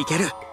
いける。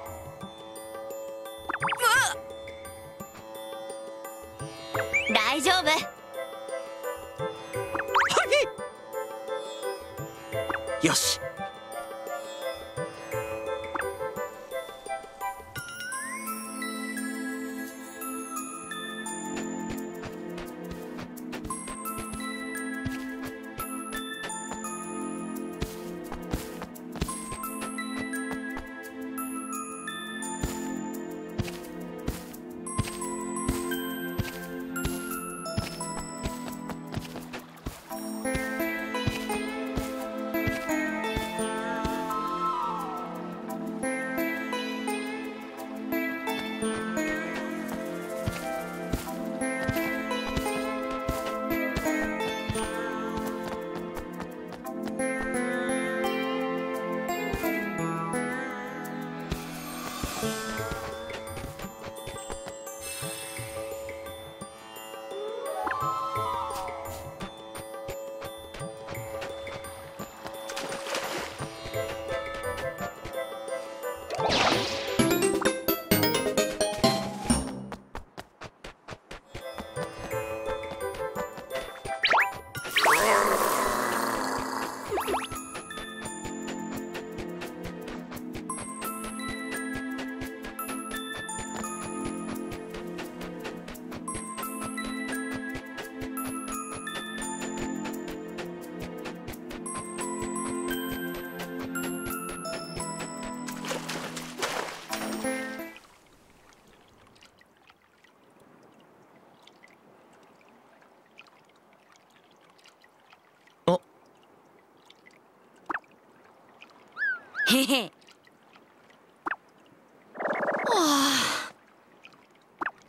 へ へ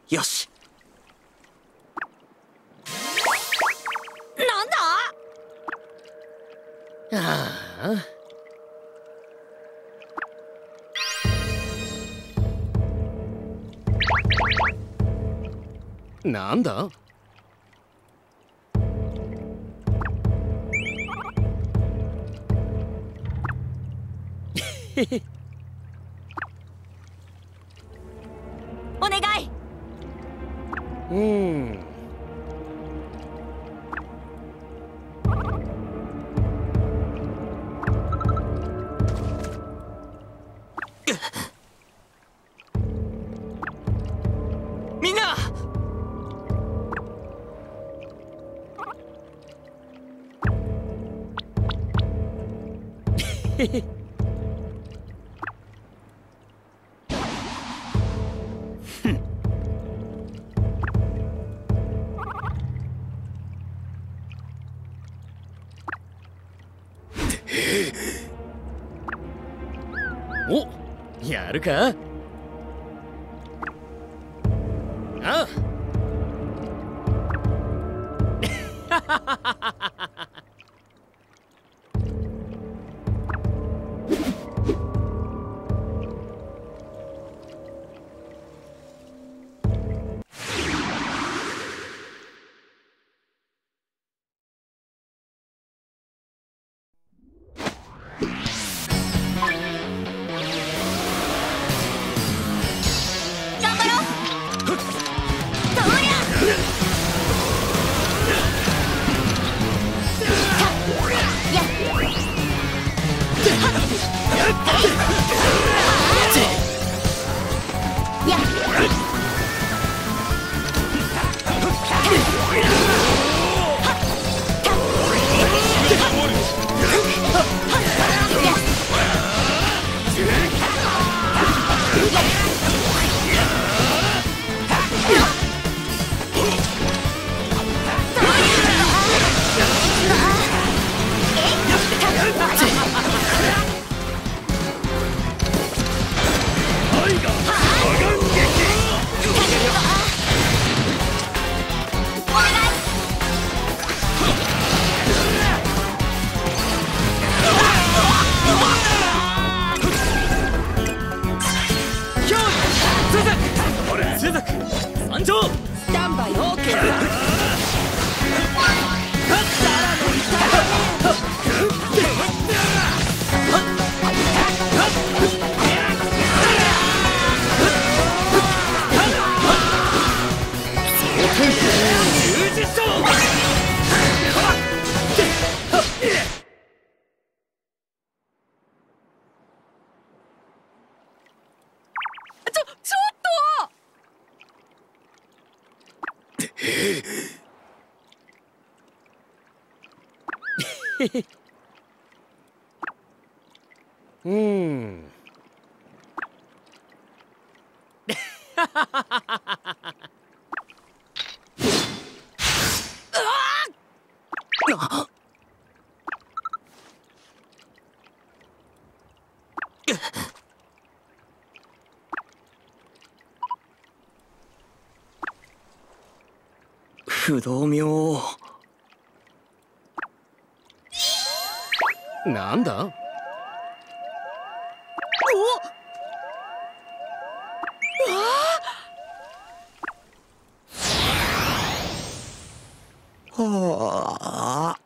よし。なんだ？ああ。なんだ？お願い。うん。やるか？ああ うん。不動明なんだ？は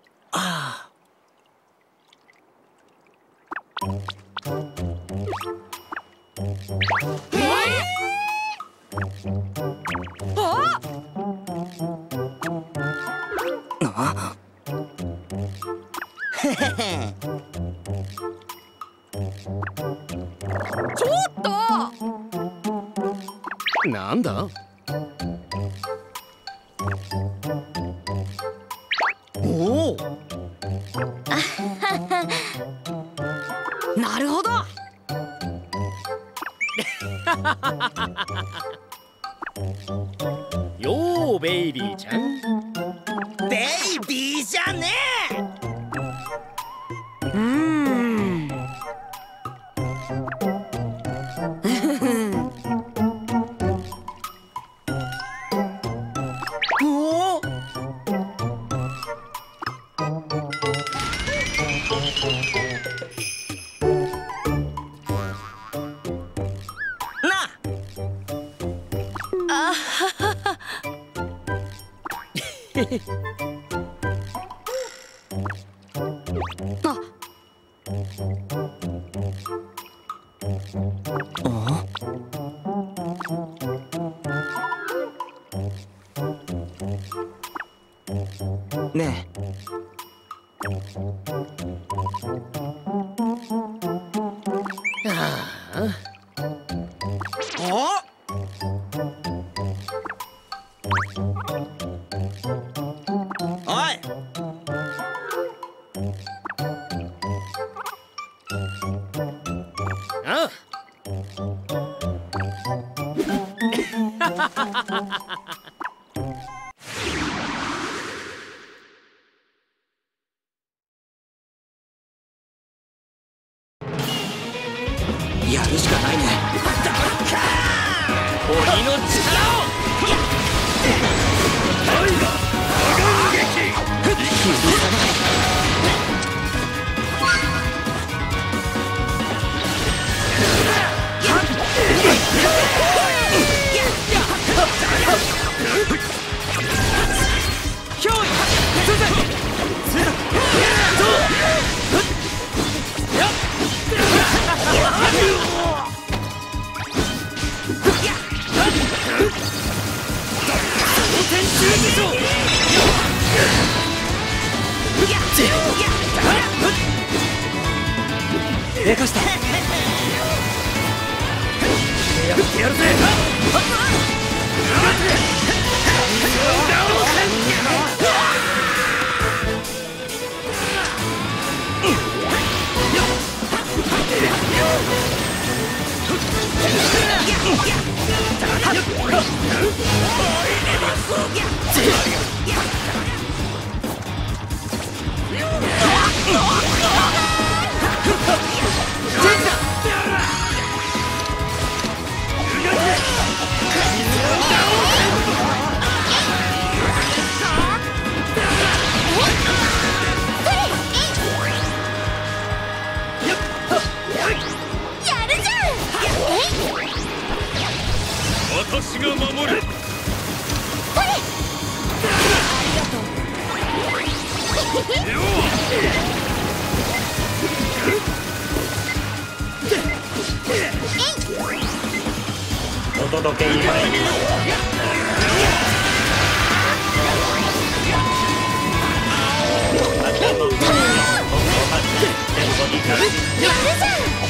ああちょちょっと！なんだ？Hehehe やってやるぜ私が守る。お届けに参ります。やるじゃん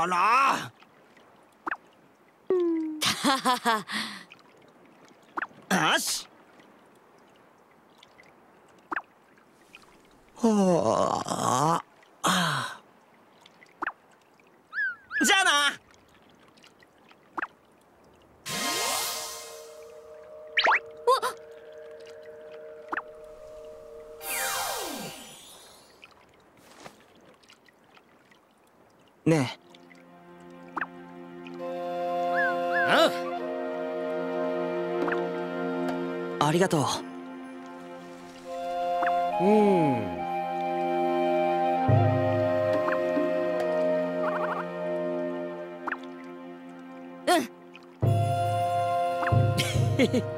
あら。よし。はあじゃあな。ねりがとう。うん。うん。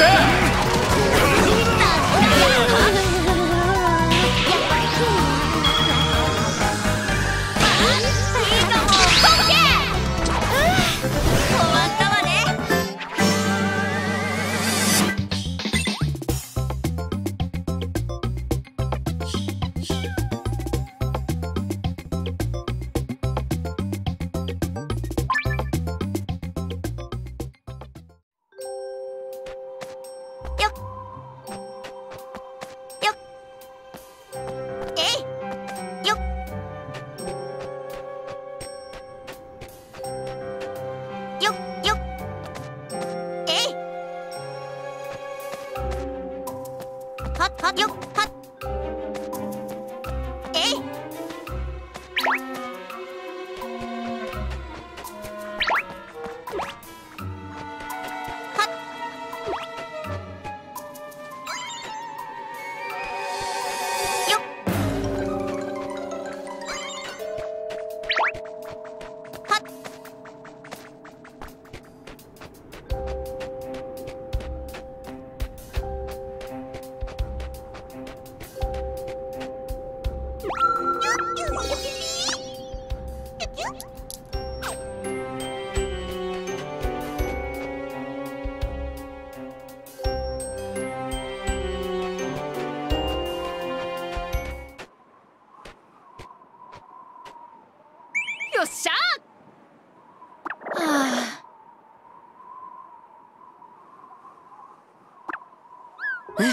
あ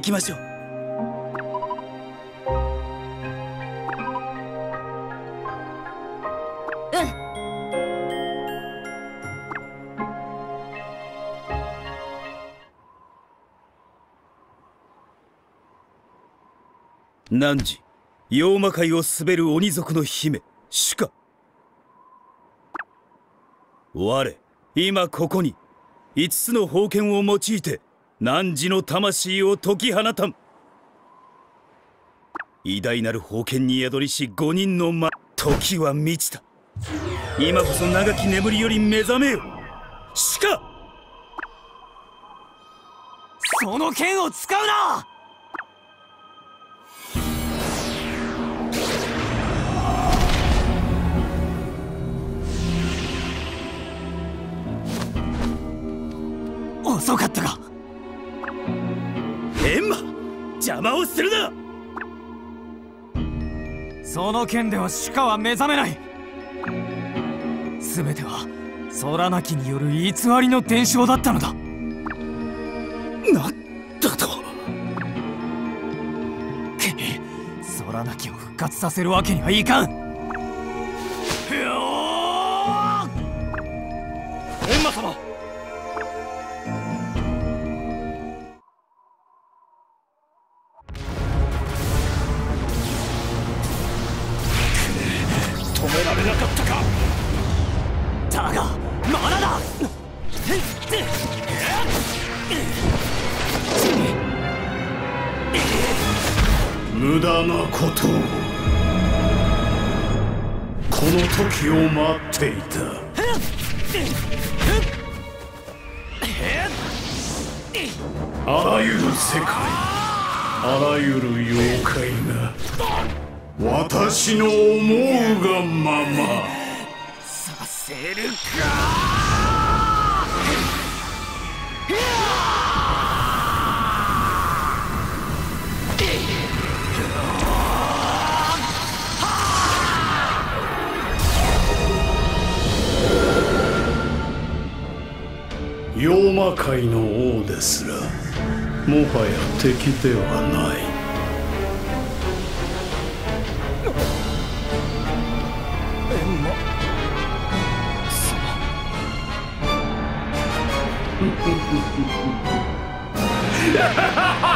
行きましょう。うん。汝妖魔界を滑る鬼族の姫。主か我今ここに。五つの宝剣を用いて汝の魂を解き放たん。偉大なる宝剣に宿りし五人の魔時は満ちた。今こそ長き眠りより目覚めよ。しか！その剣を使うな！遅かったか！エンマ邪魔をするな！その剣では主家は目覚めない。全ては空なきによる偽りの伝承だったのだ。なんだと。け空なきを復活させるわけにはいかんさせるか。妖魔界の王ですらもはや敵ではない。Ha ha ha!